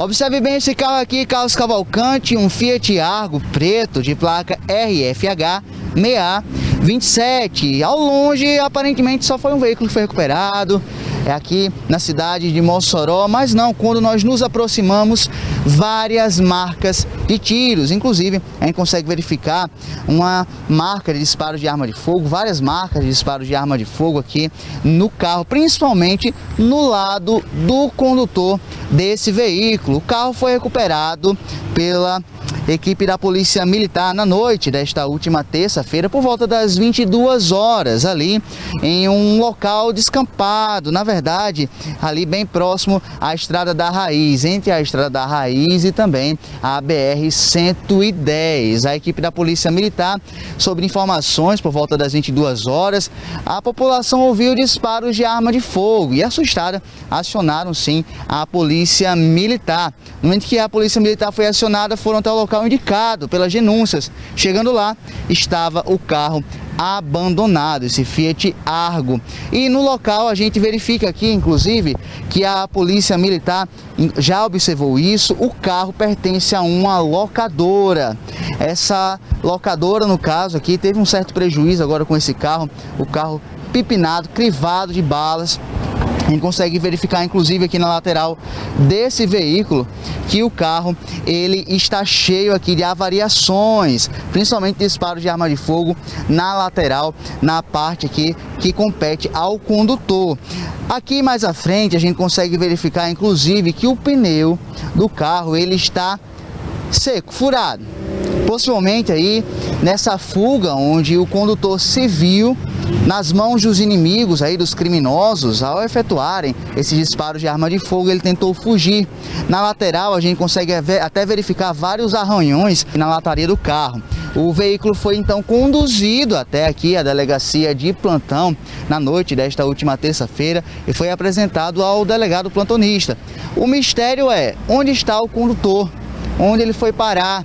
Observe bem esse carro aqui, Carlos Cavalcante, um Fiat Argo preto de placa RFH 6A27. Ao longe, aparentemente só foi um veículo que foi recuperado, é aqui na cidade de Mossoró, mas não, quando nós nos aproximamos, várias marcas de tiros, inclusive a gente consegue verificar uma marca de disparo de arma de fogo, várias marcas de disparo de arma de fogo aqui no carro, principalmente no lado do condutor desse veículo. O carro foi recuperado pela equipe da Polícia Militar na noite desta última terça-feira, por volta das 22 horas, ali em um local descampado, na verdade, ali bem próximo à Estrada da Raiz, entre a Estrada da Raiz e também a BR-110. A equipe da Polícia Militar, sobre informações por volta das 22 horas, a população ouviu disparos de arma de fogo e, assustada, acionaram sim a Polícia Militar. No momento que a Polícia Militar foi acionada, foram até o local indicado pelas denúncias. Chegando lá, estava o carro abandonado, esse Fiat Argo. E no local a gente verifica aqui, inclusive, que a polícia militar já observou isso, o carro pertence a uma locadora. Essa locadora, no caso aqui, teve um certo prejuízo agora com esse carro, o carro pipinado, crivado de balas, a gente consegue verificar, inclusive, aqui na lateral desse veículo, que o carro ele está cheio aqui de avariações, principalmente disparos de arma de fogo na lateral, na parte aqui que compete ao condutor. Aqui mais à frente a gente consegue verificar, inclusive, que o pneu do carro ele está seco, furado. Possivelmente aí nessa fuga onde o condutor se viu nas mãos dos inimigos aí dos criminosos ao efetuarem esses disparos de arma de fogo ele tentou fugir. Na lateral a gente consegue até verificar vários arranhões na lataria do carro. O veículo foi então conduzido até aqui a delegacia de plantão na noite desta última terça-feira e foi apresentado ao delegado plantonista. O mistério é onde está o condutor? Onde ele foi parar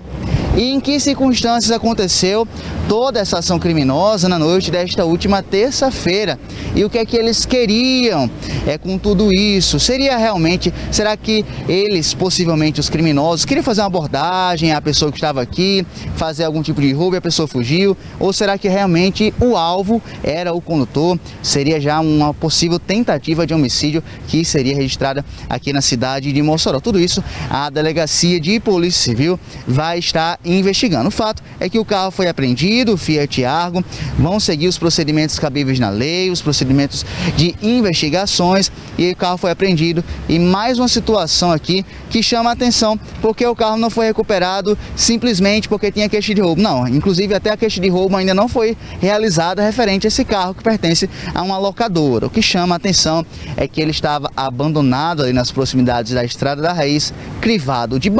e em que circunstâncias aconteceu toda essa ação criminosa na noite desta última terça-feira. E o que é que eles queriam é, com tudo isso? Seria realmente, será que eles, possivelmente os criminosos, queriam fazer uma abordagem à pessoa que estava aqui, fazer algum tipo de roubo e a pessoa fugiu? Ou será que realmente o alvo era o condutor? Seria já uma possível tentativa de homicídio que seria registrada aqui na cidade de Mossoró. Tudo isso a Delegacia de Polícia Civil vai estar investigando. O fato é que o carro foi apreendido, o Fiat Argo, vão seguir os procedimentos cabíveis na lei, os procedimentos de investigações e o carro foi apreendido. E mais uma situação aqui que chama a atenção, porque o carro não foi recuperado simplesmente porque tinha queixa de roubo. Não, inclusive até a queixa de roubo ainda não foi realizada referente a esse carro que pertence a uma locadora. O que chama a atenção é que ele estava abandonado ali nas proximidades da Estrada da Raiz, crivado de barro.